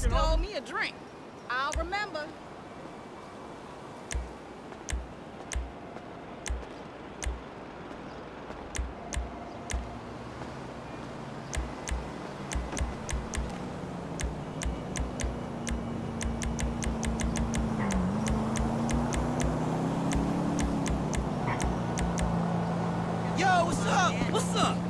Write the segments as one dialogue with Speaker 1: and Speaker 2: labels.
Speaker 1: sister owe me a drink. I'll remember.
Speaker 2: Yo, what's up? What's up?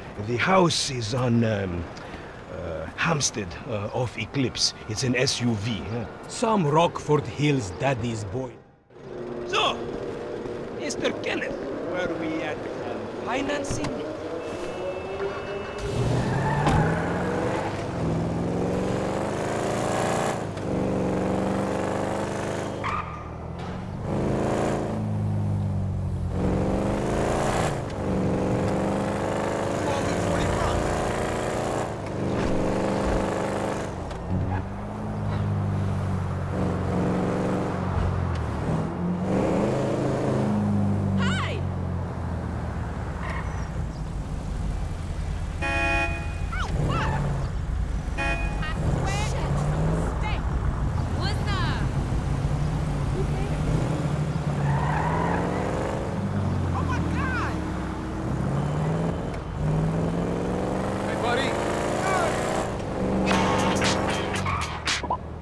Speaker 3: The house is on, um, uh, Hampstead, uh, off Eclipse. It's an SUV, huh? Some Rockford Hills daddy's boy. So, Mr. Kenneth, were we at um, financing?
Speaker 4: You owe me 40 bucks.
Speaker 1: Hi! Oh, what? I swear it's a mistake. What's up? Oh my God!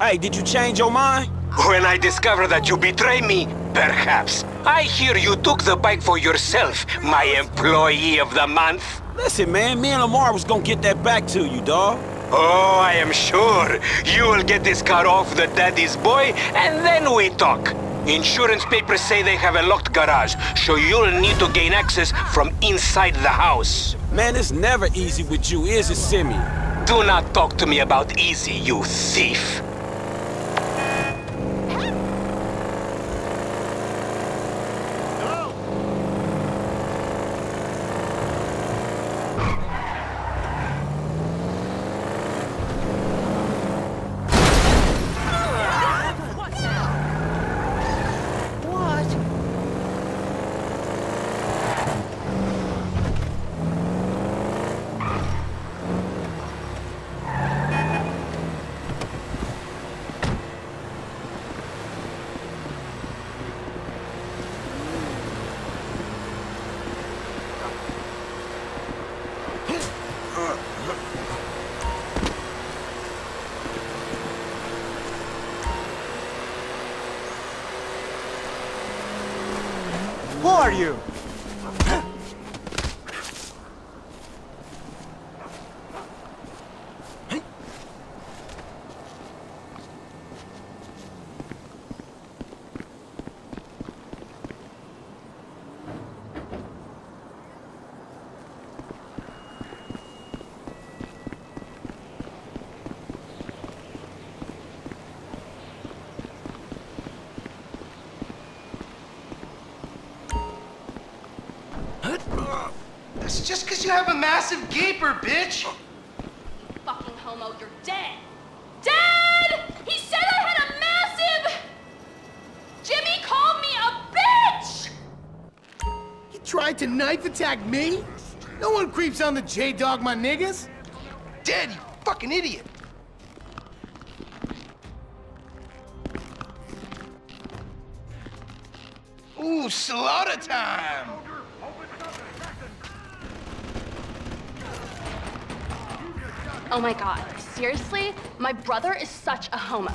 Speaker 4: Hey,
Speaker 2: did you change your mind?
Speaker 3: When I discover that you betray me, perhaps. I hear you took the bike for yourself, my employee of the month.
Speaker 2: Listen, man, me and Lamar was gonna get that back to you, dawg.
Speaker 3: Oh, I am sure. You will get this car off the daddy's boy, and then we talk. Insurance papers say they have a locked garage, so you'll need to gain access from inside the house.
Speaker 2: Man, it's never easy with you, is it, Simeon?
Speaker 3: Do not talk to me about easy, you thief.
Speaker 5: Are you?
Speaker 6: Just because you have a massive gaper, bitch.
Speaker 7: Fucking homo, you're dead. Dead! He said I had a massive. Jimmy called me a bitch!
Speaker 2: He tried to knife attack me? No one creeps on the J-Dog, my niggas.
Speaker 6: Dead, you fucking idiot. Ooh, slaughter time!
Speaker 7: Oh my god, seriously? My brother is such a homo.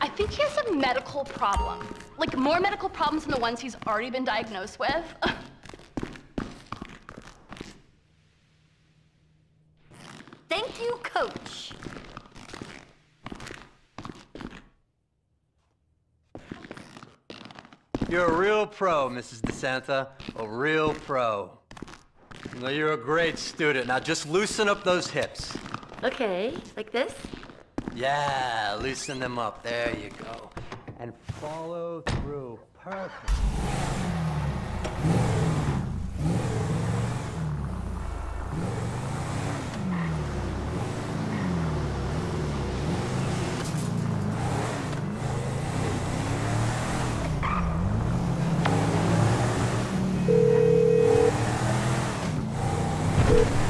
Speaker 7: I think he has a medical problem. Like more medical problems than the ones he's already been diagnosed with.
Speaker 8: Thank you, coach.
Speaker 9: You're a real pro, Mrs. DeSanta. A real pro. Know, you're a great student. Now just loosen up those hips.
Speaker 8: Okay, like this?
Speaker 9: Yeah, loosen them up. There you go. And follow through. Perfect.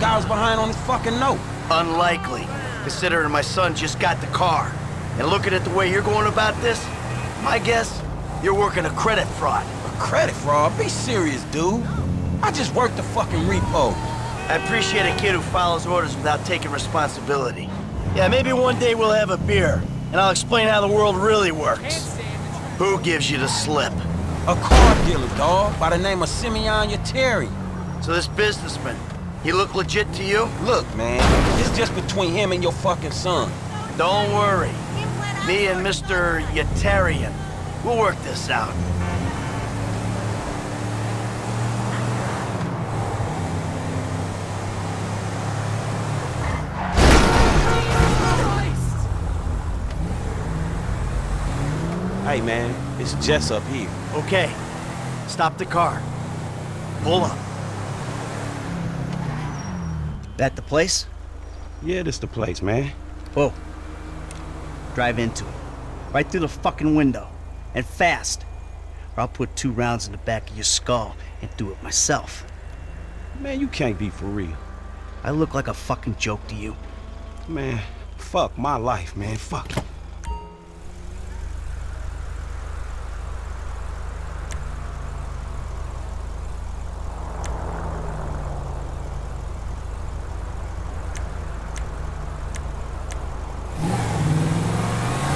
Speaker 10: Guy was behind on his fucking note.
Speaker 6: Unlikely, considering my son just got the car. And looking at the way you're going about this, my guess, you're working a credit fraud.
Speaker 10: A credit fraud? Be serious, dude. I just worked the fucking repo.
Speaker 6: I appreciate a kid who follows orders without taking responsibility. Yeah, maybe one day we'll have a beer, and I'll explain how the world really works. Who gives you the slip?
Speaker 10: A car dealer, dog, by the name of Simeon Yateri.
Speaker 6: So this businessman, he look legit to you?
Speaker 10: Look, man, it's just between him and your fucking son.
Speaker 6: Don't worry. Me and Mr. Yetarian, we'll work this out.
Speaker 10: Hey, man, it's Jess up here.
Speaker 6: Okay, stop the car. Pull up. That the place?
Speaker 10: Yeah, this the place, man.
Speaker 6: Whoa. Drive into it. Right through the fucking window. And fast. Or I'll put two rounds in the back of your skull and do it myself.
Speaker 10: Man, you can't be for real.
Speaker 6: I look like a fucking joke to you.
Speaker 10: Man, fuck my life, man. Fuck it.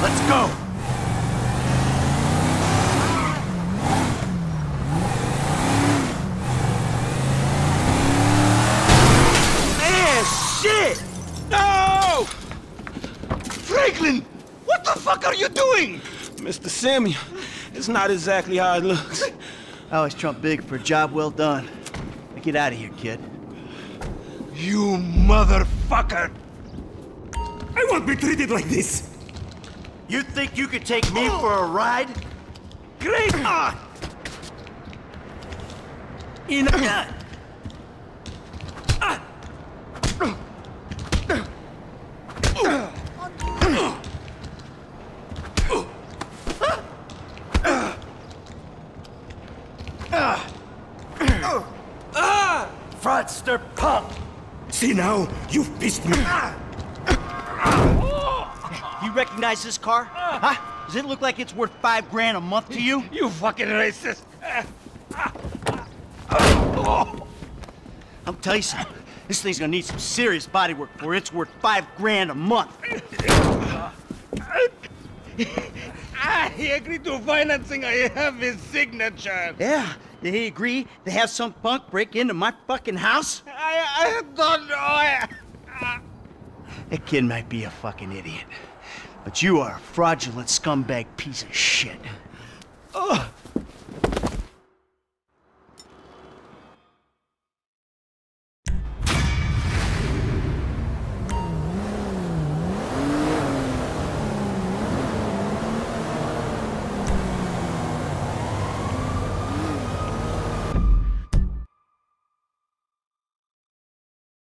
Speaker 6: Let's go!
Speaker 10: Man, shit! No!
Speaker 3: Franklin! What the fuck are you doing?
Speaker 10: Mr. Samuel, it's not exactly how it looks.
Speaker 6: I always trump big for a job well done. Now get out of here, kid.
Speaker 3: You motherfucker!
Speaker 11: I won't be treated like this!
Speaker 6: You think you could take me for a ride?
Speaker 11: Great! Ah!
Speaker 6: In a... Fraudster punk!
Speaker 11: See now, you've pissed me.
Speaker 6: You recognize this car? Huh? Does it look like it's worth five grand a month to you?
Speaker 3: You fucking racist!
Speaker 6: I'll tell you something. This thing's gonna need some serious body work for it's worth five grand a month.
Speaker 3: Ah, he agreed to financing. I have his signature.
Speaker 6: Yeah, did he agree to have some punk break into my fucking house?
Speaker 3: I
Speaker 6: I don't know. That kid might be a fucking idiot, but you are a fraudulent scumbag piece of shit.
Speaker 3: Oh,